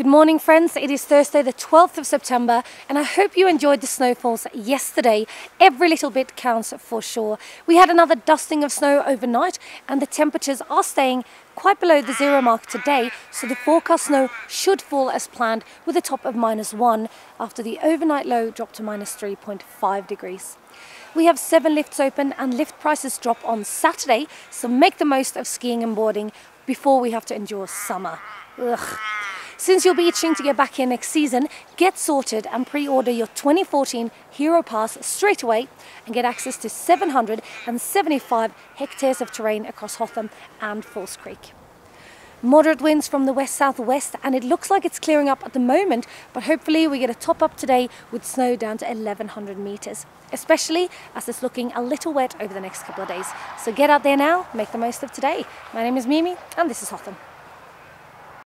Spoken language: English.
Good morning friends, it is Thursday the 12th of September and I hope you enjoyed the snowfalls yesterday. Every little bit counts for sure. We had another dusting of snow overnight and the temperatures are staying quite below the zero mark today so the forecast snow should fall as planned with a top of minus one after the overnight low dropped to minus 3.5 degrees. We have seven lifts open and lift prices drop on Saturday so make the most of skiing and boarding before we have to endure summer. Ugh. Since you'll be itching to get back here next season, get sorted and pre-order your 2014 Hero Pass straight away and get access to 775 hectares of terrain across Hotham and Falls Creek. Moderate winds from the west-southwest and it looks like it's clearing up at the moment but hopefully we get a top up today with snow down to 1100 metres especially as it's looking a little wet over the next couple of days. So get out there now, make the most of today. My name is Mimmi and this is Hotham.